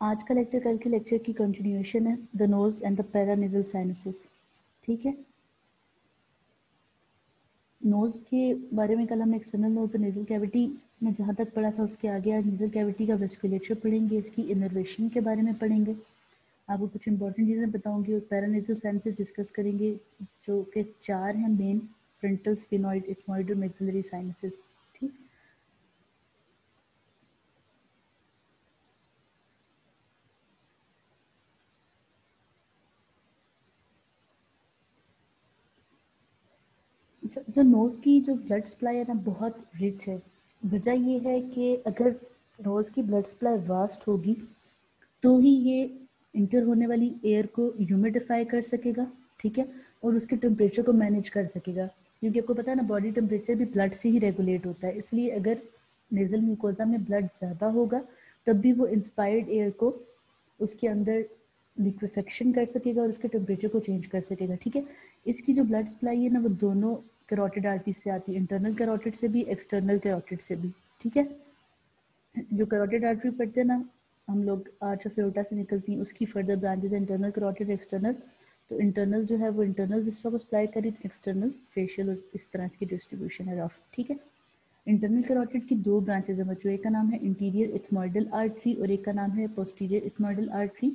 आज का लेक्चर कल के लेक्चर की कंटिन्यूएशन है the nose and the paranasal sinuses ठीक है? नोज़ के बारे में कल हमने एक्सटर्नल नोज़ और नेजल कैविटी में जहाँ तक पढ़ा था, उसके आगे आज नेजल कैविटी का वेस्कुलेचर पढ़ेंगे, इसकी इनर्वेशन के बारे में पढ़ेंगे। आपको कुछ इंपॉर्टेंट चीज़ें बताऊँगी, और पैरानिजल साइंसेस डिस्कस करेंगे, जो कि चार हैं मेन फ्रंटल स्पिनॉइड इथमॉइड और मैक्सिलरी साइनसेस ठीक जो नोज़ की जो ब्लड सप्लाई है ना, बहुत रिच है। वजह ये है कि अगर नोज़ की ब्लड सप्लाई वास्ट होगी तो ही ये इंटर होने वाली एयर को ह्यूमिडिफाई कर सकेगा, ठीक है? और उसके टेम्परेचर को मैनेज कर सकेगा। क्योंकि आपको पता है ना बॉडी टेम्परेचर भी ब्लड से ही रेगुलेट होता है। इसलिए अगर नेजल म्यूकोजा में ब्लड ज़्यादा होगा, तब भी वो इंस्पायर्ड एयर को उसके अंदर लिक्विफेक्शन कर सकेगा और उसके टेम्परेचर को चेंज कर सकेगा, ठीक है? इसकी जो ब्लड सप्लाई है ना, वो दोनों कैरोटिड आर्टरी से आती है इंटरनल कैरोटिड से भी एक्सटर्नल कैरोटिड से भी, ठीक है? जो कैरोटिड आर्टरी पढ़ते हैं ना, हम लोग आर्च ऑफ़ एओटा से निकलती हैं, उसकी further branches internal carotid external तो इंटरनल जो है, वो इंटरनल विस्ट्रा को सप्लाई करी एक्सटर्नल फेशियल और इस तरह की डिस्ट्रीब्यूशन है रफ ठीक है? इंटरनल कैरोटिड की दो ब्रांचेज हैं बच्चों, एक का नाम है इंटीरियर इथमॉइडल आर्टरी और एक का नाम है पोस्टीरियर इथमॉइडल आर्टरी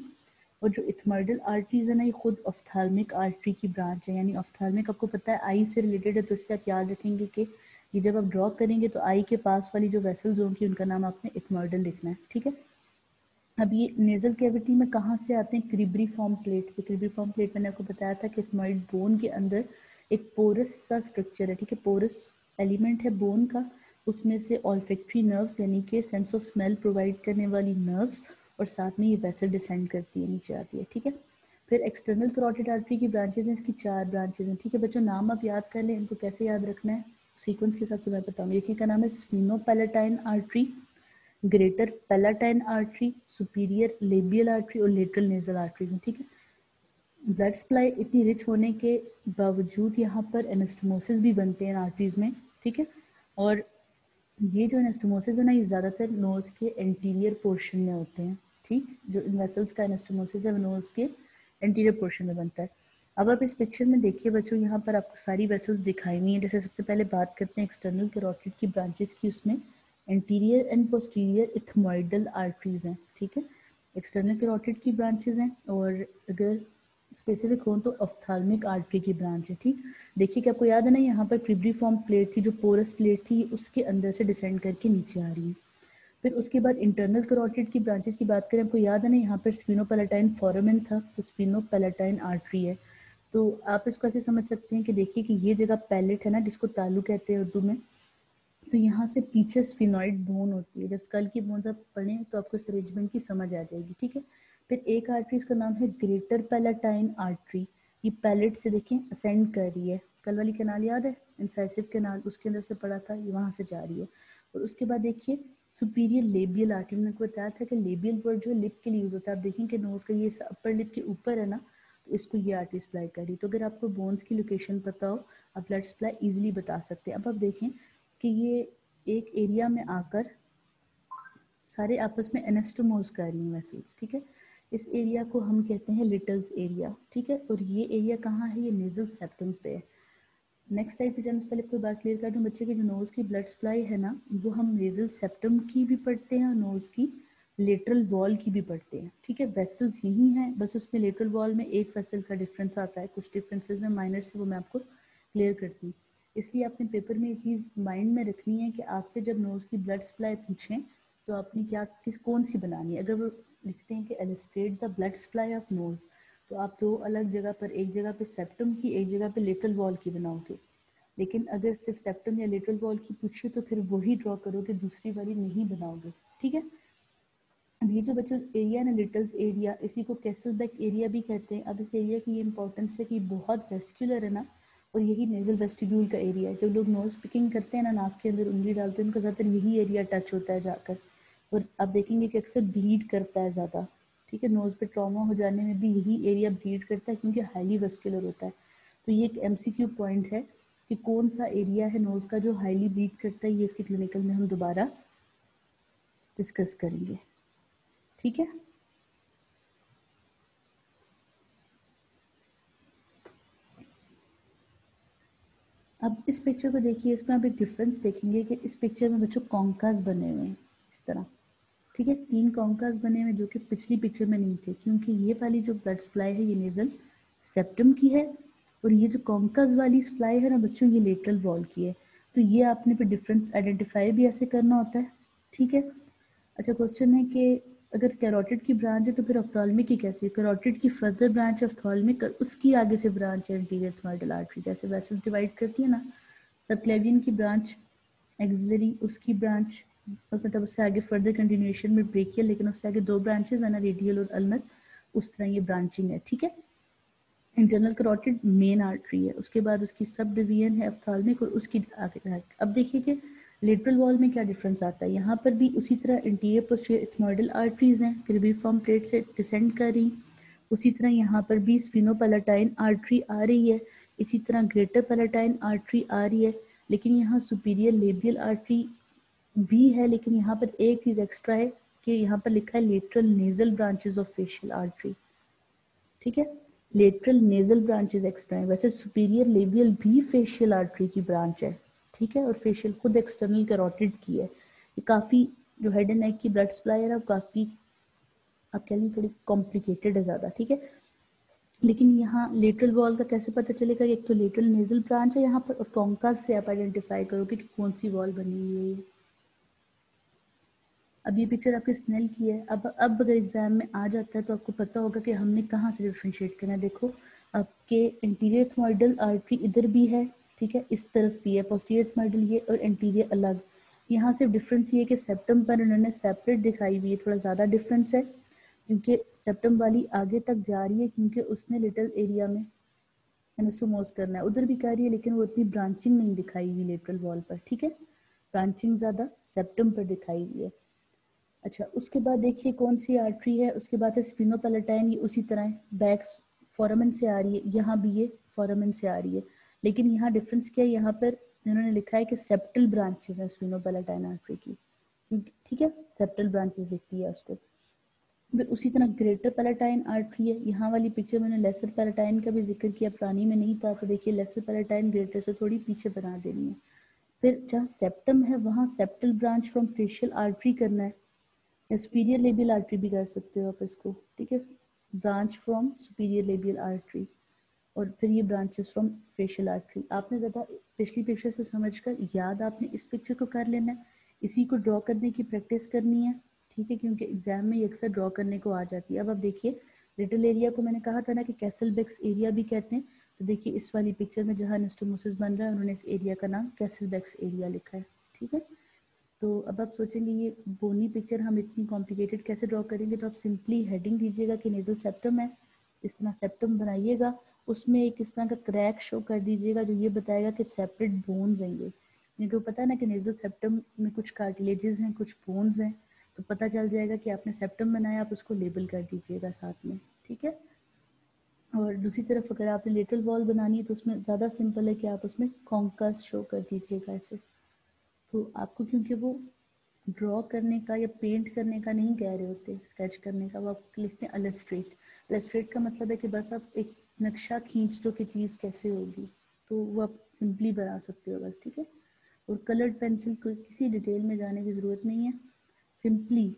और जो इथमॉइडल आर्टरीज है ना, ये खुद ऑफ्थालमिक आर्टरी की ब्रांच है। यानी ऑफ्थालमिक आपको पता है, आई से रिलेटेड है तो इससे आप याद रखेंगे कि ये जब आप ड्रॉ करेंगे तो आई के पास वाली जो वेसल्स होंगी, उनका नाम आपने इथमॉइडल लिखना है, ठीक है? अब ये नेजल कैविटी में कहाँ से आते हैं? क्रिबरी फॉर्म प्लेट से। क्रिबरी फॉर्म प्लेट मैंने आपको बताया था कि इथमॉइड बोन के अंदर एक पोरस सा स्ट्रक्चर है, ठीक है? पोरस एलिमेंट है बोन का। उसमें से ऑल्फेक्ट्री नर्व्स यानी कि सेंस ऑफ़ स्मेल प्रोवाइड करने वाली नर्व्स और साथ में ये वैसल डिसेंड करती है, नीचे आती है, ठीक है? फिर एक्सटर्नल करोटिड आर्टरी की ब्रांचेज हैं, इसकी चार ब्रांचेज हैं, ठीक है? बच्चों, नाम आप याद कर लें, इनको कैसे याद रखना है? सीक्वेंस के हिसाब से मैं बताऊँगी। एक का नाम है? Sphenopalatine artery greater palatine artery superior labial artery और लेटरल नेजल आर्टरीज हैं, ठीक है? ब्लड सप्लाई इतनी रिच होने के बावजूद यहाँ पर एनेस्टोमोसिस भी बनते हैं आर्टरीज में, ठीक है? और ये जो एनेस्टोमोसिस है ना, ये ज़्यादातर नोज़ के एंटीरियर पोर्शन में होते हैं। ठीक जो इन वेसल्स का एनेस्टोमोसिस है वो नोज़ के एंटीरियर पोर्शन में बनता है। अब आप इस पिक्चर में देखिए बच्चों, यहाँ पर आपको सारी वेसल्स दिखाई हुई हैं। जैसे सबसे पहले बात करते हैं एक्सटर्नल कैरोटिड की ब्रांचेस की, उसमें anterior and posterior ethmoidal arteries हैं, ठीक है? एक्सटर्नल कैरोटिड की ब्रांचेज हैं, और अगर स्पेसिफिक हो तो ऑफ्थाल्मिक आर्टरी की ब्रांच है, ठीक? देखिए कि आपको याद है ना, यहाँ पर प्रिब्री फॉर्म प्लेट थी, जो पोरस प्लेट थी, उसके अंदर से डिसेंड करके नीचे आ रही है। फिर उसके बाद इंटरनल करोटिड की ब्रांचेस की बात करें, आपको याद है ना, यहाँ पर स्फिनोपेलेटाइन फॉरमेन था तो स्फिनोपेलेटाइन आर्टरी है। तो आप इसको ऐसे समझ सकते हैं कि देखिए कि ये जगह पैलेट है ना, जिसको तालू कहते हैं उर्दू में तो यहाँ से पीछे स्फिनॉइड बोन होती है। जब स्कल की बोन आप पढ़ें तो आपको इस अरेंजमेंट की समझ आ जाएगी, ठीक है? फिर एक आर्टरी इसका नाम है ग्रेटर पैलेटाइन आर्टरी ये पैलेट से देखें असेंड कर रही है। कल वाली कैनाल याद है? इंसाइसिव कैनाल उसके अंदर से पड़ा था, ये वहाँ से जा रही है। और उसके बाद देखिए सुपीरियर लेबियल आर्टरी मैंने बताया था कि लेबियल वर्ड जो है लिप के लिए यूज़ होता है, आप देखें कि नोज़ का ये अपर लिप के ऊपर है ना तो इसको ये आर्टरी सप्लाई कर रही तो अगर आपको बोन्स की लोकेशन पता हो, आप ब्लड सप्लाई ईजिली बता सकते हैं। अब आप देखें कि ये एक एरिया में आकर सारे आपस में एनेस्टोमोज कर रही हैं वेसल्स ठीक है? इस एरिया को हम कहते हैं लिटल्स एरिया ठीक है? और ये एरिया कहाँ है? ये नेजल सेप्टम पे है। नेक्स्ट टाइप की पहले कोई बात क्लियर कर दूँ, बच्चे की जो नोज़ की ब्लड सप्लाई है ना वो हम नेजल सेप्टम की भी पढ़ते हैं और नोज़ की लेटरल वॉल की भी पढ़ते हैं। ठीक है वेसल्स यही हैं, बस उसमें लेटरल वॉल में एक वेसल का डिफरेंस आता है। कुछ डिफरेंसेस में माइनर से वो मैं आपको क्लियर करती हूँ। इसलिए आपने पेपर में ये चीज़ माइंड में रखनी है कि आपसे जब नोज़ की ब्लड सप्लाई पूछें तो आपने क्या, किस, कौन सी बनानी है? अगर वो लिखते हैं कि illustrate the blood supply of nose तो आप दो अलग जगह पर, एक जगह पे सेप्टम की, एक जगह पे लेटरल वॉल की बनाओगे। लेकिन अगर सिर्फ़ सेप्टम या लेटरल वॉल की पूछे तो फिर वही ड्रॉ करोगे, दूसरी वाली नहीं बनाओगे। ठीक है? अब ये जो बच्चों एरिया ना लिटल्स एरिया इसी को कैसल बैक एरिया भी कहते हैं। अब इस एरिया की ये इंपॉर्टेंस है कि बहुत वेस्क्यूलर है ना, और यही नेजल वेस्टिब्यूल का एरिया है। जब लोग नोज़ पिकिंग करते हैं ना, नाक के अंदर उंगली डालते हैं, उनका ज़्यादातर यही एरिया टच होता है जाकर। और आप देखेंगे कि अक्सर ब्लीड करता है ज़्यादा। ठीक है नोज़ पे ट्रॉमा हो जाने में भी यही एरिया ब्लीड करता है क्योंकि हाईली वेस्कुलर होता है। तो ये एक एमसीक्यू पॉइंट है कि कौन सा एरिया है नोज़ का जो हाईली ब्लीड करता है, ये इसके क्लिनिकल में हम दोबारा डिस्कस करेंगे। ठीक है? अब इस पिक्चर को देखिए, इसमें आप एक डिफरेंस देखेंगे कि इस पिक्चर में बच्चों कॉन्कास बने हुए हैं, इस तरह। ठीक है तीन कॉन्कास बने हुए जो कि पिछली पिक्चर में नहीं थे, क्योंकि ये वाली जो ब्लड सप्लाई है, ये नेजल सेप्टम की है, और ये जो कॉन्कास वाली सप्लाई है ना बच्चों, ये लेटरल वॉल की है। तो ये आपने फिर डिफरेंस आइडेंटिफाई भी ऐसे करना होता है, ठीक है? अच्छा क्वेश्चन है कि अगर कैरोटिड की ब्रांच है तो फिर अफ्थॉल्मिक की कैसे कैरोटिड की फर्दर ब्रांच अफ्थॉल्मिक उसकी आगे से ब्रांच है इंटीरियर थ्रोइडल आर्टरी जैसे वैसेस डिवाइड करती है ना सबक्लेवियन की ब्रांच एक्सिलरी उसकी ब्रांच मतलब उससे आगे फर्दर कंटिन्यूएशन में ब्रेकियल लेकिन उससे आगे दो ब्रांचेस है ना रेडियल और अल्नर उस तरह ये ब्रांचिंग है, ठीक है? इंटरनल करोटिड मेन आर्टरी है, उसके बाद उसकी सब डिवीज़न है अफ्थाल्मिक और उसकी आगे अब देखिए कि लेटरल वॉल में क्या डिफरेंस आता है, यहाँ पर भी उसी तरह इंटीरियर पोस्टीरियर इथमोइडल आर्टरीज हैं क्रिबिफॉर्म प्लेट से डिसेंड कर रही, उसी तरह यहाँ पर भी स्फिनोपेलेटाइन आर्टरी आ रही है, इसी तरह ग्रेटर पेलेटाइन आर्टरी आ रही है, लेकिन यहाँ सुपीरियर लेबियल आर्टरी भी है, लेकिन यहाँ पर एक चीज़ एक्स्ट्रा है कि यहाँ पर लिखा है lateral nasal branches of facial artery ठीक है? लेटरल नेजल ब्रांचेस एक्स्ट्रा है। वैसे सुपीरियर लेबियल भी फेशियल आर्टरी की ब्रांच है। ठीक है? और फेशियल खुद एक्सटर्नल कैरोटिड की है। ये काफ़ी जो हेड एंड नेक की ब्लड सप्लाई है ना काफ़ी आप कह लीजिए थोड़ी कॉम्प्लिकेटेड है ज़्यादा। ठीक है? लेकिन यहाँ लेटरल वॉल का कैसे पता चलेगा? एक तो लेटरल नेजल ब्रांच है यहाँ पर, और कॉन्कास से आप आइडेंटिफाई करोगे कि कौन सी वॉल बनी हुई है। अब ये पिक्चर आपके स्नेल की है। अब अब अगर एग्ज़ाम में आ जाता है तो आपको पता होगा कि हमने कहाँ से डिफ्रेंशिएट करना है। देखो, आपके इंटीरियर थ्मोइडल आर्टरी इधर भी है, ठीक है? इस तरफ़ भी है पोस्टीरियर थ्मोइडल ये और इंटीरियर अलग। यहाँ से डिफरेंस ये है कि सेप्टम पर उन्होंने सेपरेट दिखाई हुई है, थोड़ा ज़्यादा डिफरेंस है, क्योंकि सेप्टम वाली आगे तक जा रही है क्योंकि उसने लिटल एरिया में एनस्टोमोस करना है। उधर भी कर रही है, लेकिन वो इतनी ब्रांचिंग नहीं दिखाई हुई लेटरल वॉल पर, ठीक है? ब्रांचिंग ज़्यादा सेप्टम पर दिखाई हुई है। अच्छा उसके बाद देखिए कौन सी आर्टरी है, उसके बाद है स्पिनोपेलेटाइन ये उसी तरह है। बैक फॉरमन से आ रही है, यहाँ भी ये फॉरमन से आ रही है। लेकिन यहाँ डिफरेंस क्या है, यहाँ पर इन्होंने लिखा है कि सेप्टल ब्रांचेस हैं स्पिनोपेलेटाइन आर्टरी की। ठीक है? सेप्टल ब्रांचेस दिखती है उसको। फिर उसी तरह ग्रेटर पेलेटाइन आर्टरी है, यहाँ वाली पिक्चर मैंने लेसर पेलेटाइन का भी ज़िक्र किया, पुरानी में नहीं था तो देखिए लेसर पेलेटाइन ग्रेटर से थोड़ी पीछे बना देनी है। फिर जहाँ सेप्टम है, वहाँ septal branch from facial artery करना है। सुपीरियर लेबियल आर्टरी भी कर सकते हो आप इसको, ठीक है? Branch from superior labial artery और फिर ये ब्रांचेस फ्रॉम फेशियल आर्टरी आपने ज़्यादा पिछली पिक्चर से समझकर याद आपने इस पिक्चर को कर लेना है। इसी को ड्रॉ करने की प्रैक्टिस करनी है, ठीक है? क्योंकि एग्ज़ाम में ये अक्सर ड्रॉ करने को आ जाती है। अब आप देखिए लिटिल एरिया को मैंने कहा था ना कि कैसल बैक्स एरिया भी कहते हैं। तो देखिए, इस वाली पिक्चर में जहाँ नेस्टोमोसिस बन रहा है, उन्होंने इस एरिया का नाम कैसल बैक्स एरिया लिखा है, ठीक है? तो अब आप सोचेंगे, ये बोनी पिक्चर हम इतनी कॉम्प्लिकेटेड कैसे ड्रॉ करेंगे? तो आप सिंपली हेडिंग दीजिएगा कि नेजल सेप्टम है। इस तरह सेप्टम बनाइएगा। उसमें एक इस तरह का क्रैक शो कर दीजिएगा जो ये बताएगा कि सेपरेट बोन्स हैं ये जिनको पता है ना कि नेजल सेप्टम में कुछ कार्टिलेजेस हैं, कुछ बोन्स हैं। तो पता चल जाएगा कि आपने सेप्टम बनाया, आप उसको लेबल कर दीजिएगा साथ में। ठीक है? और दूसरी तरफ़ अगर आपने लेटल वॉल बनानी है तो उसमें ज़्यादा सिंपल है कि आप उसमें कॉन्कस शो कर दीजिएगा ऐसे। तो आपको क्योंकि वो ड्रॉ करने का या पेंट करने का नहीं कह रहे होते स्केच करने का, वो आप लिखते हैं अलस्ट्रेट अलस्ट्रेट का मतलब है कि बस आप एक नक्शा खींच दो कि चीज़ कैसे होगी। तो वो आप सिंपली बना सकते हो बस, ठीक है? और कलर्ड पेंसिल को किसी डिटेल में जाने की ज़रूरत नहीं है। सिंपली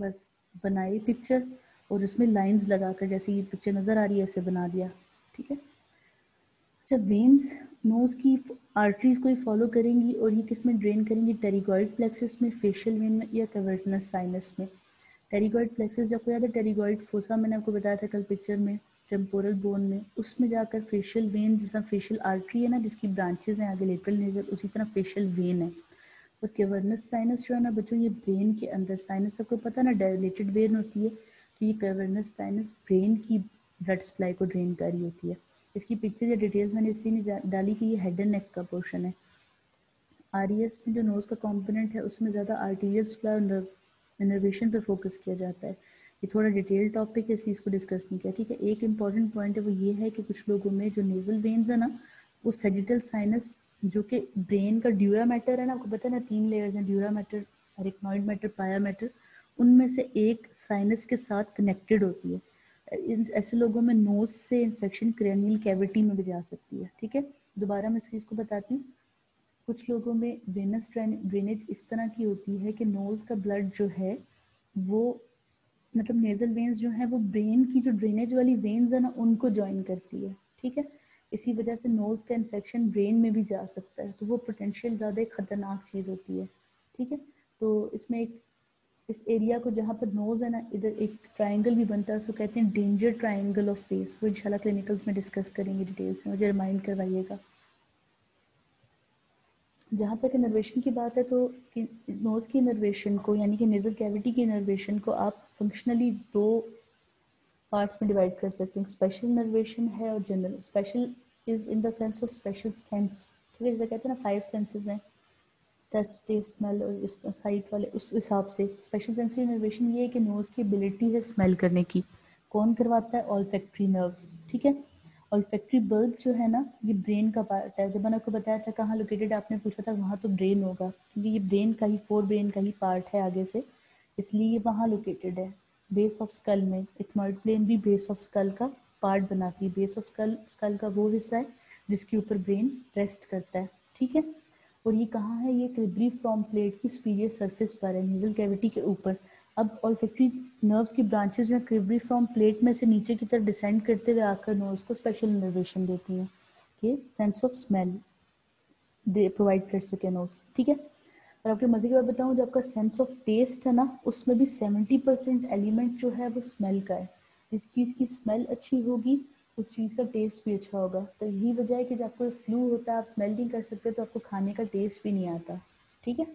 बस बनाए पिक्चर और उसमें लाइंस लगाकर, जैसे ये पिक्चर नज़र आ रही है, ऐसे बना दिया, ठीक है? जब वेन्स नोज़ की आर्टरीज को ही फॉलो करेंगी और ये किसमें ड्रेन करेंगी? टेरिगॉइड प्लेक्सिस में फेशियल वेन में या कवर्नस साइनस में। टेरिगॉइड प्लेक्सिस जब कोई याद है टेरिगॉइड फोसा मैंने आपको बताया था कल पिक्चर में टेम्पोरल बोन में, उसमें जाकर फेशियल वेन जैसा फेशियल आर्टरी है ना, जिसकी ब्रांचेज हैं आगे लेटरल नेजर उसी तरह फेशियल वेन है। और केवर्नस साइनस जो है ना बच्चों, ये ब्रेन के अंदर साइनस आपको पता है ना डायलेटेड वेन होती है तो ये केवर्नस साइनस ब्रेन की ब्लड सप्लाई को ड्रेन कर रही होती है। इसकी पिक्चर या डिटेल्स मैंने इसलिए नहीं डाली कि ये हेड एंड नेक का पोर्शन है। आर e में जो नोज़ का कॉम्पोनेंट है, उसमें ज़्यादा आर्टीरियल सप्लाई और इनर्वेशन पर फोकस किया जाता है। ये थोड़ा डिटेल टॉपिक है, इसलिए इसको डिस्कस नहीं किया। ठीक है, एक इंपॉर्टेंट पॉइंट है, वो ये है कि कुछ लोगों में जो नेजल वेन्स है ना, वो सेजिटल साइनस जो कि ब्रेन का ड्यूरा मैटर है ना, आपको पता है ना, तीन लेयर्स हैं dura mater arachnoid mater pia mater उनमें से एक साइनस के साथ कनेक्टेड होती है। ऐसे लोगों में नोज़ से इन्फेक्शन क्रेनियल कैविटी में भी जा सकती है, ठीक है? दोबारा मैं इस चीज़ को बताती हूँ। कुछ लोगों में वेनस ड्रेनेज इस तरह की होती है कि नोज़ का ब्लड जो है, वो मतलब नेजल वेन्स जो है, वो ब्रेन की जो ड्रेनेज वाली वेन्स है ना, उनको ज्वाइन करती है, ठीक है? इसी वजह से नोज़ का इन्फेक्शन ब्रेन में भी जा सकता है। तो वो पोटेंशियल ज़्यादा ख़तरनाक चीज़ होती है, ठीक है? तो इसमें एक इस एरिया को जहाँ पर नोज़ है ना, इधर एक ट्राइंगल भी बनता है, उसको कहते हैं डेंजर ट्राइंगल ऑफ़ फेस वो इंशाल्लाह क्लिनिकल्स में डिस्कस करेंगे डिटेल्स में, मुझे रिमाइंड करवाइएगा। जहाँ तक इनर्वेशन की बात है तो इसकी नोज़ की इनर्वेशन को, यानी कि नेजल कैविटी की इनर्वेशन को आप फंक्शनली दो पार्ट्स में डिवाइड कर सकते हैं स्पेशल इनर्वेशन है और general special is in the sense of special sense ठीक है, जैसे कहते हैं ना फाइव सेंसेस हैं। टच टेस्ट स्मेल और इस साइट वाले, उस हिसाब से। स्पेशल सेंसरी इनर्वेशन ये है कि नोज़ की एबिलिटी है स्मेल करने की। कौन करवाता है? ऑल फैक्ट्री नर्व ठीक है? ऑल्फैक्ट्री बल्ब जो है ना, ये ब्रेन का पार्ट है। जब मैंने आपको बताया था कहाँ लोकेटेड आपने पूछा था वहाँ तो ब्रेन होगा। क्योंकि ये ब्रेन का ही फोर ब्रेन का ही पार्ट है आगे से। इसलिए ये वहाँ लोकेटेड है। बेस ऑफ़ स्कल में इथमॉइड प्लेन भी बेस ऑफ़ स्कल का पार्ट बनाती है। बेस ऑफ़ स्कल स्कल का वो हिस्सा है, जिसके ऊपर ब्रेन रेस्ट करता है, ठीक है? और ये कहाँ है? ये क्रिब्री फ्रॉम प्लेट की स्पीरियर सरफेस पर है नीजल कैविटी के ऊपर। अब ऑल्फेक्ट्री नर्व्स की ब्रांचेस जो क्रिबरी फ्रॉम प्लेट में से नीचे की तरफ़ डिसेंड करते हुए आकर नर्व्स को स्पेशल इनर्वेशन देती हैं। कि सेंस ऑफ़ स्मेल दे प्रोवाइड कर सके नोज़ ठीक है? और आपके मज़े की बात बताऊँ, जो आपका सेंस ऑफ़ टेस्ट है ना, उसमें भी सेवेंटी परसेंट एलिमेंट जो है वो स्मेल का है। जिस चीज़ की स्मेल अच्छी होगी उस चीज़ का टेस्ट भी अच्छा होगा। तो यही वजह है कि जब आपको फ्लू होता है, आप स्मेल नहीं कर सकते तो आपको खाने का टेस्ट भी नहीं आता। ठीक है?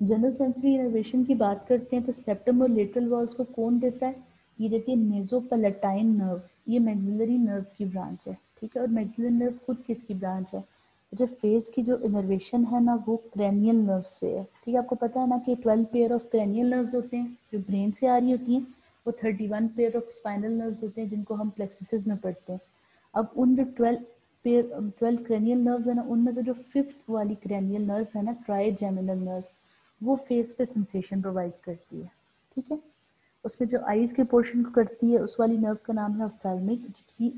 जनरल सेंसरी इनोवेशन की बात करते हैं तो सेप्टम और लेटरल वॉल्स को कौन देता है? ये देती है नेजोपलेटाइन नर्व ये मैग्जिलरी नर्व की ब्रांच है। ठीक है? और मैग्जिलरी नर्व खुद किसकी ब्रांच है? अच्छा फेस की जो इनर्वेशन है ना, वो क्रैनियल नर्व से है। ठीक है? आपको पता है ना कि twelve pair of cranial nerves होते हैं, जो ब्रेन से आ रही होती हैं वो thirty one pair of spinal nerves होते हैं जिनको हम प्लेक्सिस में पढ़ते हैं। अब उन जो twelve pair twelve cranial nerves है ना, उनमें से जो फिफ्थ वाली क्रैनियल नर्व है ना ट्राइजेमिनल नर्व वो फेस पे सेंसेशन प्रोवाइड करती है, ठीक है? उसमें जो आईज के पोर्शन को करती है, उस वाली नर्व का नाम है ऑफ्थाल्मिक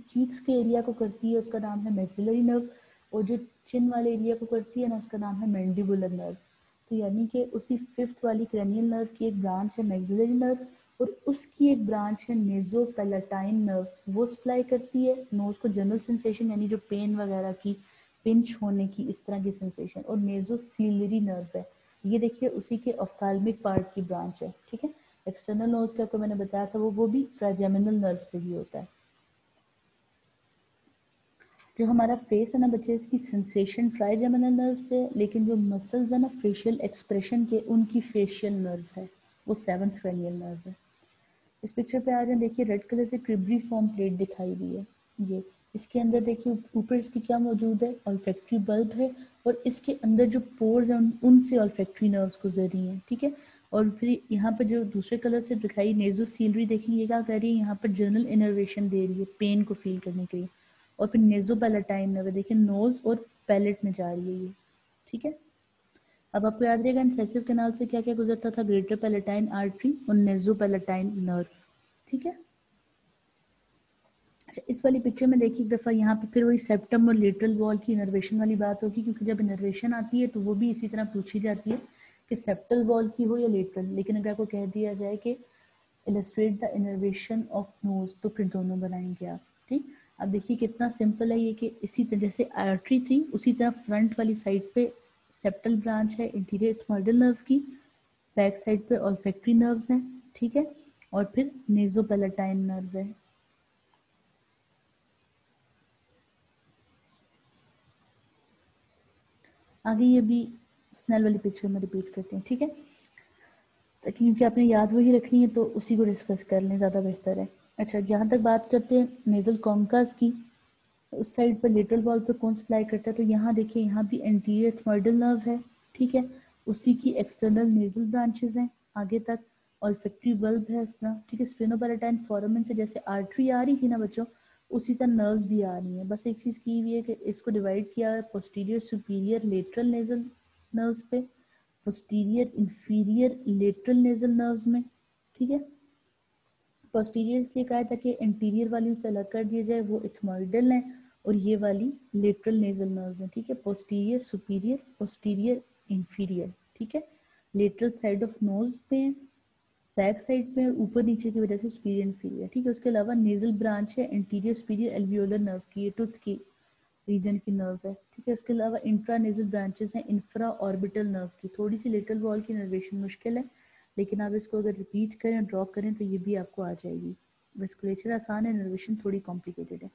चीक्स के एरिया को करती है, उसका नाम है मेक्सिलरी नर्व और जो चिन वाले एरिया को करती है ना, उसका नाम है मेंडिबुलर नर्व तो यानी कि उसी फिफ्थ वाली क्रैनियल नर्व की एक ब्रांच है मैग्जिलरी नर्व और उसकी एक ब्रांच है नेजो पेलाटाइन नर्व वो सप्लाई करती है नोज़ को जनरल सेंसेशन यानी जो पेन वगैरह की पिंच होने की इस तरह की सेंसेशन और नेजो सीलरी नर्व है। ये देखिए उसी के ऑफ्थाल्मिक पार्ट की ब्रांच है, ठीक है? एक्सटर्नल नोज़ का आपको मैंने बताया था, वो वो भी ट्राइजेमिनल नर्व से ही होता है। जो हमारा फेस है ना बच्चे, इसकी सेंसेशन ट्राइजेमिनल नर्व से है, लेकिन जो मसल्स है ना फेशियल एक्सप्रेशन के, उनकी फेशियल नर्व है, वो सेवंथ क्रेनियल नर्व है। इस पिक्चर पे आ जाए देखिए रेड कलर से क्रिबरी फॉर्म प्लेट दिखाई दी है। ये, इसके अंदर देखिए ऊपर इसकी क्या मौजूद है? ऑल्फैक्ट्री बल्ब है और इसके अंदर जो पोर्स हैं उनसे ऑल्फैक्ट्री नर्व्स गुजर रही हैं, ठीक है? और फिर यहाँ पर जो दूसरे कलर से दिखाई नेजो सीलरी देखेंगे ये क्या कर रही है? यहाँ पर जर्नल इनर्वेशन दे रही है पेन को फील करने के लिए। और फिर नेजो पैलेटाइन नर्व देखिए नोज़ और पैलेट में जा रही है ये, ठीक है? अब आपको याद रहेगा इंसेसिव कैनाल से क्या क्या गुजरता था? ग्रेटर पैलेटाइन आर्टरी और नेजो पैलेटाइन नर्व ठीक है? अच्छा इस वाली पिक्चर में देखिए एक दफ़ा यहाँ पे फिर वही सेप्टम और लेटरल वॉल की इनर्वेशन वाली बात होगी, क्योंकि जब इनर्वेशन आती है तो वो भी इसी तरह पूछी जाती है कि सेप्टल वॉल की हो या लेटरल लेकिन अगर आपको कह दिया जाए कि illustrate the innervation of nose तो फिर दोनों बनाएँगे आप, ठीक? अब देखिए कितना सिंपल है ये कि इसी तरह जैसे आर्टरी थी, उसी तरह फ्रंट वाली साइड पे सेप्टल ब्रांच है इंटीरियर थर्डल नर्व की बैक साइड पे ऑल्फेक्ट्री नर्व्स हैं, ठीक है? और फिर नेजोपेलेटाइन नर्व है। आगे ये भी स्नेल वाली पिक्चर में रिपीट करते हैं, ठीक है? क्योंकि आपने याद वही रखनी है तो उसी को डिस्कस कर लें, ज़्यादा बेहतर है। अच्छा जहाँ तक बात करते हैं नेजल कॉन्कास की उस साइड पर लिटल वॉल पर कौन सप्लाई करता है? तो यहाँ देखिए, यहाँ भी एंटीरियर थर्मल नर्व है, ठीक है? उसी की एक्सटर्नल नेजल ब्रांचेज हैं, आगे तक और फैक्ट्री बल्ब है इस तरह, ठीक है? स्फेनोपेराटाइन फॉरमन से जैसे आर्टरी आ रही थी ना बच्चों, उसी तरह नर्व्स भी आ रही हैं। बस एक चीज़ की हुई है कि इसको डिवाइड किया है posterior superior lateral nasal nerves पे posterior inferior lateral nasal nerves में, ठीक है? पोस्टीरियर इसलिए कहा था कि एंटीरियर वाली से अलग कर दिया जाए, वो इथमोइडल हैं। और ये वाली लेटरल नेजल नर्व्स हैं, ठीक है? पोस्टीरियर सुपीरियर पोस्टीरियर इंफीरियर ठीक है? लेटरल साइड ऑफ़ नोज़ पे बैक साइड पे और ऊपर नीचे की वजह से सुपीरियर इंफीरियर ठीक है? उसके अलावा नेजल ब्रांच है इंटीरियर सुपीरियर एल्वियोलर नर्व की टूथ की रीजन की नर्व है, ठीक है? उसके अलावा इंट्रा नेजल ब्रांचेस हैं इंफ्रा ऑर्बिटल नर्व की। थोड़ी सी लेटरल वॉल की नर्वेशन मुश्किल है, लेकिन आप इसको अगर रिपीट करें ड्रॉ करें तो ये भी आपको आ जाएगी। वेस्कुलेचर आसान है नर्वेशन थोड़ी कॉम्प्लिकेटेड है।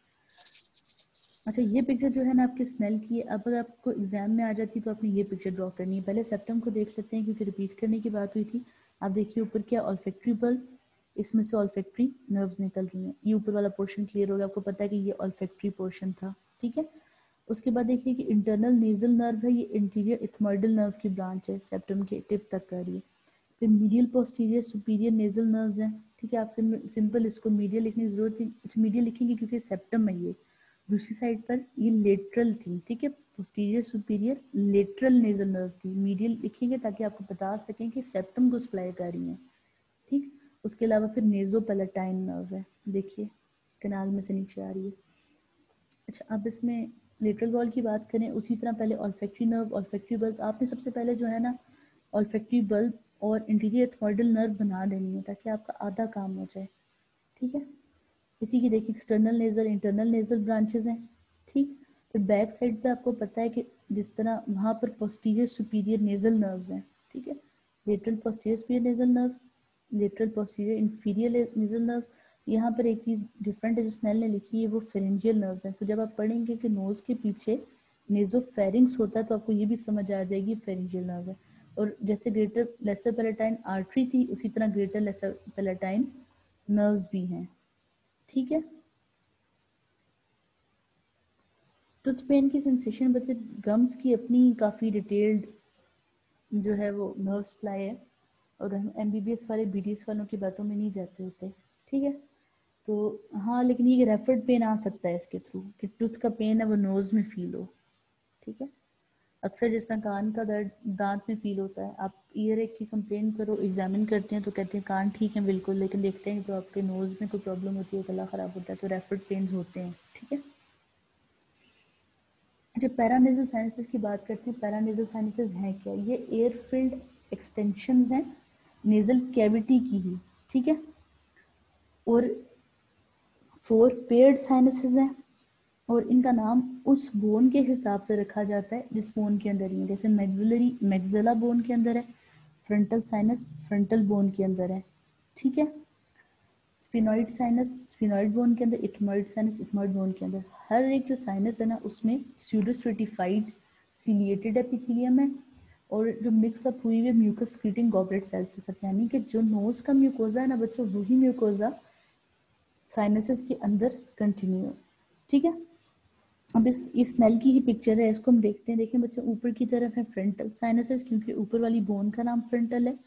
अच्छा ये पिक्चर जो है ना आपके स्नेल की है। अब अगर आपको एग्ज़ाम में आ जाती तो आपने ये पिक्चर ड्रॉ करनी है। पहले सेप्टम को देख लेते हैं, क्योंकि रिपीट करने की बात हुई थी। आप देखिए ऊपर क्या ऑल्फेक्ट्री बल्ब इसमें से ऑल्फेक्ट्री नर्व्स निकल रही हैं। ये ऊपर वाला पोर्शन क्लियर हो गया। आपको पता है कि ये ऑल्फेक्ट्री पोर्शन था, ठीक है? उसके बाद देखिए कि इंटरनल नेजल नर्व है, ये इंटीरियर इथमोइडल नर्व की ब्रांच है सेप्टम के टिप तक कर रही है फिर medial posterior superior nasal nerves हैं, ठीक है? आप सिंपल इसको मीडियल लिखने की ज़रूरत नहीं। अच्छा मीडियल लिखेंगे क्योंकि सेप्टम है ये। दूसरी साइड पर ये लेटरल थी, ठीक है? Posterior superior lateral nasal nerve थी। मीडियल लिखेंगे ताकि आपको बता सकें कि सेप्टम को सप्लाई कर रही है, ठीक? उसके अलावा फिर नेजो पेलेटाइन नर्व है। देखिए कनाल में से नीचे आ रही है। अच्छा अब इसमें लेटरल वॉल की बात करें, उसी तरह पहले ऑल्फेक्ट्री नर्व ऑल्फेक्ट्री बल्ब आपने सबसे पहले जो है ना ऑल्फेक्ट्री बल्ब और इंटीरियर थॉइडल नर्व बना देनी है ताकि आपका आधा काम हो जाए, ठीक है? इसी की देखिए external nasal internal nasal branches हैं, ठीक? फिर बैक साइड पे आपको पता है कि जिस तरह वहाँ पर पोस्टीरियर सुपीरियर नेजल नर्व्स हैं, ठीक है? Lateral posterior superior nasal nerves lateral posterior inferior nasal nerve यहाँ पर एक चीज़ डिफरेंट है जो स्नेल ने लिखी है, वो फेरेंजियल नर्व्स हैं। तो जब आप पढ़ेंगे कि नोज़ के पीछे नेजो फेरिंग्स होता है तो आपको ये भी समझ आ जाएगी फेरेंजियल नर्व है। और जैसे ग्रेटर लेसर पेलेटाइन आर्टरी थी, उसी तरह ग्रेटर लेसर पेलेटाइन नर्व्स भी हैं। ठीक है? टूथ पेन की सेंसेशन बच्चे गम्स की अपनी काफ़ी डिटेल्ड जो है वो नर्व सप्लाई है और हम एम वाले बी डी एस वालों की बातों में नहीं जाते होते, ठीक है? तो हाँ लेकिन ये रेफर्ड पेन आ सकता है इसके थ्रू कि टूथ का पेन है वो नोज़ में फील हो, ठीक है? अक्सर जिस कान का दर्द, दांत में फील होता है, आप ईयर एक की कंप्लेन करो एग्जामिन करते हैं तो कहते हैं, कान ठीक है, बिल्कुल, लेकिन देखते हैं तो आपके नोज़ में कोई प्रॉब्लम होती है, गला ख़राब होता है तो रेफर्ड पेन होते हैं, ठीक है? अच्छा पैरानेजल साइनसिस की बात करते हैं पैरानेजल साइनसिस हैं क्या? ये एयर फ़ील्ड एक्सटेंशन हैं नेजल कैविटी की ही, ठीक है? और फोर पेड साइनसेस हैं और इनका नाम उस बोन के हिसाब से रखा जाता है, जिस बोन के अंदर ही है। जैसे मैग्जिलरी मैग्जिला बोन के अंदर है फ्रंटल साइनस फ्रंटल बोन के अंदर है। ठीक है? स्फिनॉइड साइनस स्फिनॉइड बोन के अंदर इथमॉइड साइनस इथमॉइड बोन के अंदर। हर एक जो साइनस है ना, उसमें स्यूडोस्ट्रेटिफाइड सीलिएटेड एपिथेलियम है और जो मिक्सअप हुई हुई म्यूकस क्रीटिंग गॉबलेट सेल्स के साथ। यानी कि जो नोज़ का म्यूकोजा है ना, बच्चों, वही म्यूकोजा साइनसेस के अंदर कंटिन्यू ठीक है? अब इस इस नल की ही पिक्चर है, इसको हम देखते हैं। देखें बच्चे, ऊपर की तरफ़ है फ्रंटल साइनसेस क्योंकि ऊपर वाली बोन का नाम फ्रंटल है।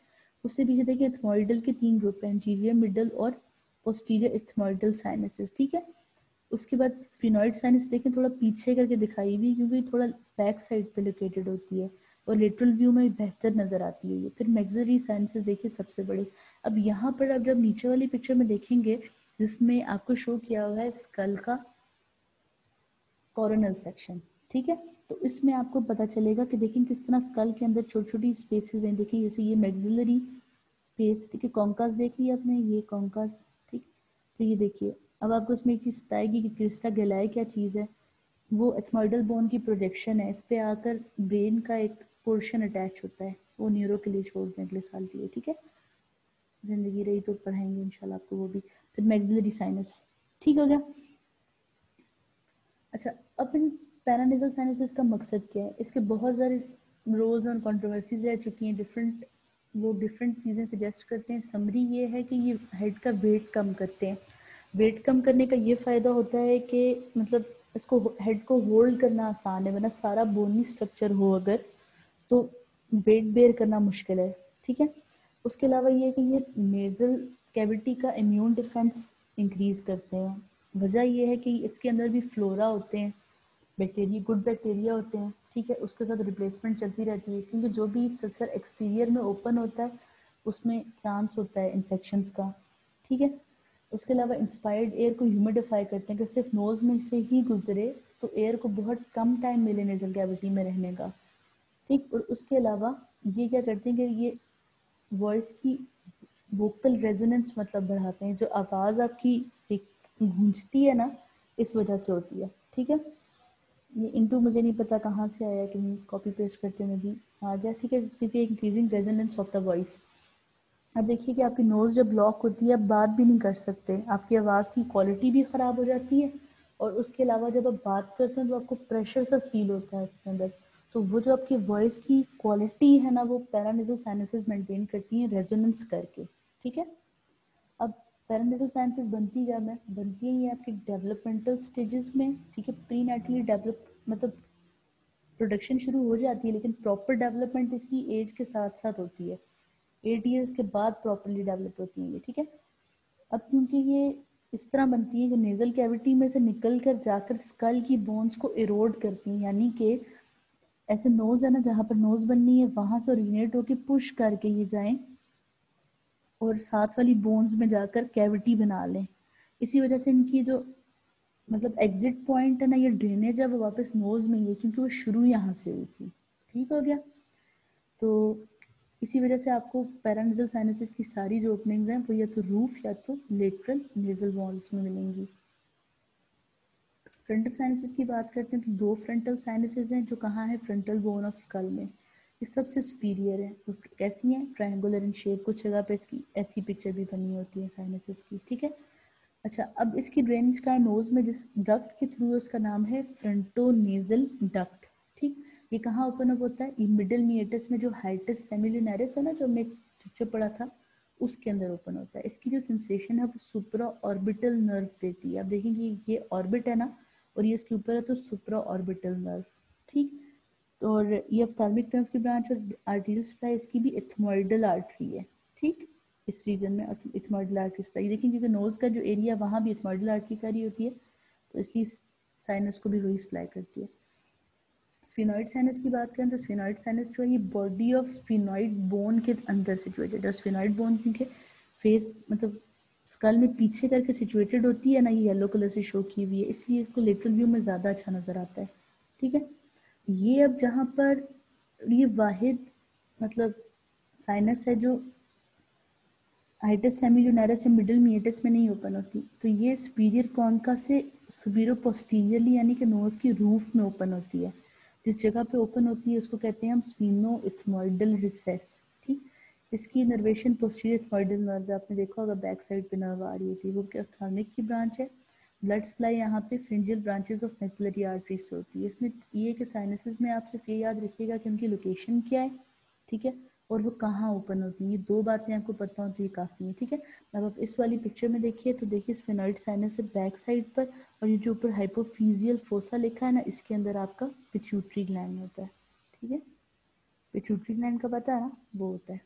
उससे पीछे देखिए इथमोइडल के तीन ग्रुप हैं एंटीरियर मिडल और पोस्टीरियर इथमोइडल साइनसेस ठीक है? उसके बाद स्फिनॉइड साइनस देखें थोड़ा पीछे करके दिखाई भी, क्योंकि थोड़ा बैक साइड पे लोकेटेड होती है और लिटरल व्यू में बेहतर नज़र आती है ये। फिर मैग्जरी साइंसेस देखिए सबसे बड़ी। अब यहाँ पर अब जब नीचे वाली पिक्चर में देखेंगे, जिसमें आपको शो किया हुआ है स्कल का कॉरोनल सेक्शन ठीक है? तो इसमें आपको पता चलेगा कि देखिए किस तरह स्कल के अंदर छोटी छोटी स्पेसेस हैं। देखिए, जैसे ये मैग्जिलरी स्पेस ठीक है? कॉन्कास देख लिया आपने, ये कॉन्कास ठीक? तो ये देखिए, अब आपको इसमें एक चीज़ बताएगी कि क्रिस्टा गलाय क्या चीज़ है? वो एथमोइडल बोन की प्रोजेक्शन है। इस पर आकर ब्रेन का एक पोर्शन अटैच होता है। वो न्यूरो के लिए छोड़ दें अगले साल के लिए, ठीक है? ज़िंदगी रही तो पढ़ाएँगे, इंशाल्लाह आपको वो भी। फिर मैग्जिलरी साइनस ठीक हो गया? अच्छा अब इन पैरानेजल साइनसिस का मकसद क्या है? इसके बहुत सारे रोल्स और कंट्रोवर्सीज रह चुकी हैं डिफरेंट लोग डिफरेंट चीज़ें सजेस्ट करते हैं। समरी ये है कि ये हेड का वेट कम करते हैं। वेट कम करने का ये फ़ायदा होता है कि मतलब इसको हेड को होल्ड करना आसान है, वरना सारा बोनी स्ट्रक्चर हो अगर तो वेट बेयर करना मुश्किल है। ठीक है? उसके अलावा ये कि ये नेजल कैविटी का इम्यून डिफेंस इंक्रीज करते हैं। वजह यह है कि इसके अंदर भी फ्लोरा होते हैं बैक्टीरिया गुड बैक्टीरिया होते हैं, ठीक है? उसके साथ रिप्लेसमेंट चलती रहती है, क्योंकि जो भी स्ट्रक्चर एक्सटीरियर में ओपन होता है, उसमें चांस होता है इन्फेक्शन का, ठीक है? उसके अलावा इंस्पायर्ड एयर को ह्यूमिडिफाई करते हैं, कि सिर्फ़ नोज़ में से ही गुजरे तो एयर को बहुत कम टाइम मिले नेजल कैविटी में रहने का, ठीक? और उसके अलावा ये क्या करते हैं कि ये वॉइस की वोकल रेजोनेंस मतलब बढ़ाते हैं, जो आवाज़ आपकी गूंजती है ना, इस वजह से होती है, ठीक है? ये इंटू मुझे नहीं पता कहाँ से आया कहीं कॉपी पेस्ट करते में भी आ गया, ठीक है? सिर्फ़ increasing resonance of the voice अब देखिए कि आपकी नोज़ जब ब्लॉक होती है, आप बात भी नहीं कर सकते। आपकी आवाज़ की क्वालिटी भी ख़राब हो जाती है और उसके अलावा जब आप बात करते हैं तो आपको प्रेशर सा फील होता है उसके अंदर। तो वो जो आपकी वॉइस की क्वालिटी है ना, वो पैरानिजल साइनसेस मेंटेन करती हैं रेजोनेंस करके, ठीक है? अब पैरानिजल साइंसेस बनती क्या में बनती है ये आपके डेवलपमेंटल स्टेजेस में, ठीक है? प्री नेटली डेवलप मतलब प्रोडक्शन शुरू हो जाती है, लेकिन प्रॉपर डेवलपमेंट इसकी एज के साथ साथ होती है। एट ईयर्स के बाद प्रॉपरली डेवलप होती है ये, ठीक है? अब क्योंकि ये इस तरह बनती है कि नेजल कैविटी में से निकल कर जाकर स्कल की बोन्स को इरोड करती हैं, यानी कि ऐसे नोज़ है ना, जहाँ पर नोज़ बननी है, वहाँ से ओरिजिनेट होकर पुश करके ये जाएँ। और साथ वाली बोन्स में जाकर कैविटी बना लें। इसी वजह से इनकी जो मतलब एग्जिट पॉइंट है ना, ये ड्रेनेज है, वो वापस नोज़ में ही है, क्योंकि वो शुरू यहाँ से हुई थी। ठीक हो गया? तो इसी वजह से आपको पैरानिजल साइनसिस की सारी जो ओपनिंग्स हैं, वो या तो रूफ या तो लेटरल नेजल वॉल्स में मिलेंगी। फ्रंटल साइनसिस की बात करते हैं तो दो फ्रंटल साइनसिस हैं, जो कहाँ है? फ्रंटल बोन ऑफ़ स्कल में। ये सबसे सुपीरियर है। कैसी हैं? ट्रायंगुलर इन शेप कुछ जगह पे इसकी ऐसी पिक्चर भी बनी होती है साइनसिस की, ठीक है? अच्छा अब इसकी ड्रेनेज का नोज़ में जिस डक्ट के थ्रू उसका नाम है फ्रंटोनेजल डक्ट ठीक? ये कहाँ ओपन अप होता है? ये मिडिल मिएटस में जो हाइटस सेमिलिनरिस है ना, जो हमने स्ट्रक्चर पढ़ा था, उसके अंदर ओपन होता है। इसकी जो सेंसेशन है, वो सुपरा ऑर्बिटल नर्व देती है। अब देखेंगे ये ऑर्बिट है ना, और ये इसके ऊपर है तो सुपरा ऑर्बिटल नर्व ठीक? और ये अफ्तार्मिक नर्व की ब्रांच और आर्टीरियल सप्लाई इसकी भी इथमोइडल आर्टरी है, ठीक? इस रीजन में इथमोइडल आर्टरी सप्लाई देखिए, क्योंकि नोज़ का जो एरिया वहाँ भी इथमोइडल आर्टरी का रही होती है तो इसलिए साइनस को भी वही सप्लाई करती है। स्फिनॉइड साइनस की बात करें तो स्फिनॉइड साइनस जो है, ये बॉडी ऑफ़ स्फिनॉइड बोन के अंदर सिचुएटेड है। स्फिनॉइड बोन क्योंकि फेस मतलब स्कल में पीछे करके सिचुएटेड होती है, ना ये येलो कलर से शो की हुई है, इसलिए इसको लेटरल व्यू में ज़्यादा अच्छा नज़र आता है, ठीक है? ये अब जहाँ पर ये वाहिद मतलब साइनस है जो हाइटस सेमिलुनरस या मिडिल मीटस में नहीं ओपन होती तो ये सुपीरियर कॉन्का से सुपीरियर पोस्टीरियरली यानी कि नोज़ की रूफ में ओपन होती है। जिस जगह पे ओपन होती है, उसको कहते हैं हम स्वीनो इथमोइडल रिसेस ठीक? इसकी नर्वेशन पोस्टीरियर इथमोइडल नर्व आपने देखा होगा बैक साइड पे नर्व आ रही होती है वो ऑप्थाल्मिक की ब्रांच है? ब्लड सप्लाई यहाँ पे pharyngeal branches of maxillary artery से होती है। इसमें ये कि साइनसिस में आप सिर्फ़ ये याद रखिएगा कि उनकी लोकेशन क्या है, ठीक है? और वो कहाँ ओपन होती है। ये दो बातें आपको पता है काफ़ी है, ठीक है? अब आप इस वाली पिक्चर में देखिए तो देखिए स्फेनॉइड साइनस है बैक साइड पर और ये जो ऊपर हाइपोफीजियल फोसा लिखा है ना, इसके अंदर आपका पिच्यूटरी ग्लैंड होता है, ठीक है? पिच्यूटरी ग्लैंड का पता है ना? वो होता है।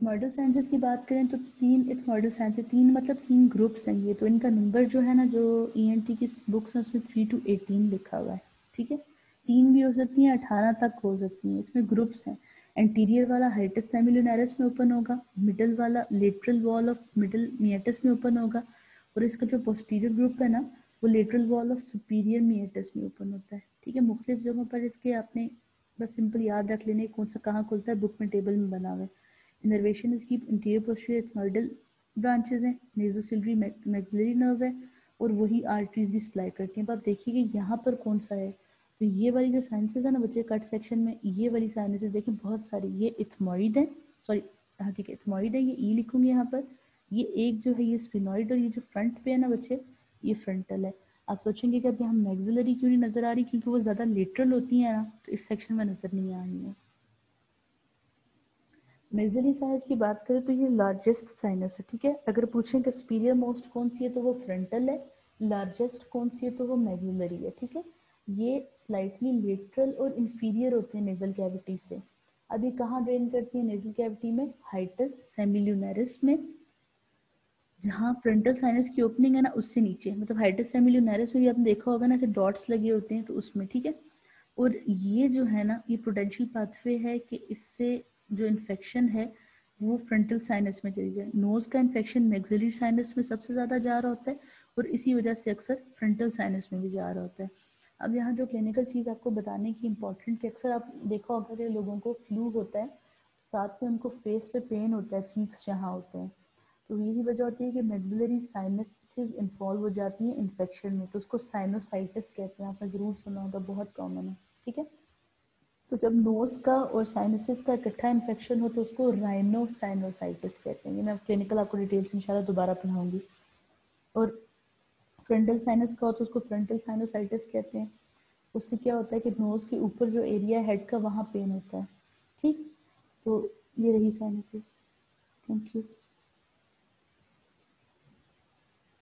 इथमॉडल साइंसेस की बात करें तो तीन इथमॉडल साइंस तीन मतलब तीन ग्रुप्स हैं ये तो इनका नंबर जो है ना, जो ई एन टी की बुक्स हैं, उसमें थ्री टू एटीन लिखा हुआ है, ठीक है? तीन भी हो सकती हैं, अठारह तक हो सकती हैं, इसमें ग्रुप्स हैं। एंटीरियर वाला हाइटस सेमिलोनरस में ओपन होगा मिडल वाला lateral wall of middle meatus में ओपन होगा, और इसका जो पोस्टीरियर ग्रुप है ना, वो lateral wall of superior meatus में ओपन होता है, ठीक है? मुख्तलिफ़ जगहों पर इसके आपने बस सिंपल याद रख लेने, कौन सा कहाँ खुलता है बुक में टेबल में बना हुआ है। इनर्वेशन इसकी इंटीरियर पोस्टीरियर एथमोइडल ब्रांचेज हैं नेजोसिलरी मैक्सिलरी नर्व है, और वही आर्टरीज भी सप्लाई करती हैं। अब आप देखिए कि यहाँ पर कौन सा है? तो ये वाली जो साइंसेज है ना बच्चे कट सेक्शन में, ये वाली साइंसेज देखिए बहुत सारी, ये इथमोइड है सॉरी हाँ ठीक है इथमोइड है, ये ई लिखूँगी यहाँ पर। ये एक जो है, ये स्पिनॉइड और ये जो फ्रंट पे है ना बच्चे, ये फ्रंटल है। आप सोचेंगे कि अभी हम मैग्जिलरी क्यों नहीं नज़र आ रही? क्योंकि वो ज़्यादा लेटरल होती हैं ना तो इस सेक्शन में नज़र नहीं आ रही है। मैग्जिलरी साइनस की बात करें तो ये लार्जेस्ट साइनस है, ठीक है? अगर पूछें कि स्पीरियर मोस्ट कौन सी है तो वो फ्रंटल है लार्जेस्ट कौन सी है तो वो मैग्जिलरी है, ठीक है? ये स्लाइटली लेटरल और इन्फीरियर होते हैं नेजल कैविटी से। अब ये कहाँ ड्रेन करती है नेजल कैविटी में? हाइटस सेमिल्यूनरिस में। जहाँ फ्रंटल साइनस की ओपनिंग है ना, उससे नीचे। मतलब हाइटस सेमिल्यूनरिस में भी आपने देखा होगा ना, ऐसे डॉट्स लगे होते हैं तो उसमें, ठीक है? और ये जो है ना, ये पोटेंशियल पाथवे है कि इससे जो इन्फेक्शन है, वो फ्रंटल साइनस में चली जाए। नोज़ का इन्फेक्शन मैग्जिलरी साइनस में सबसे ज़्यादा जा रहा होता है और इसी वजह से अक्सर फ्रंटल साइनस में भी जा रहा होता है। अब यहाँ जो क्लिनिकल चीज़ आपको बताने की इम्पोर्टेंट कि अक्सर आप देखा होगा कि लोगों को फ्लू होता है साथ में उनको फेस पे पेन होता है चीक्स जहाँ होते हैं। तो यही वजह होती है कि मेडुलरी साइनसिस इन्वॉल्व हो जाती है इन्फेक्शन में तो उसको साइनोसाइटिस कहते हैं। आपने ज़रूर सुना होगा, बहुत कॉमन है। ठीक है? तो जब नोज़ का और साइनसिस का इकट्ठा इन्फेक्शन हो तो उसको राइनोसाइनोसाइटिस कहते हैं। मैं क्लिनिकल आपको डिटेल्स इंशाल्लाह दोबारा पढ़ाऊँगी। और फ्रंटल साइनस का हो तो उसको फ्रंटल साइनोसाइटिस कहते हैं। उससे क्या होता है कि नोज़ के ऊपर जो एरिया हेड का, वहाँ पेन होता है। ठीक? तो ये रही साइनसिस थैंक यू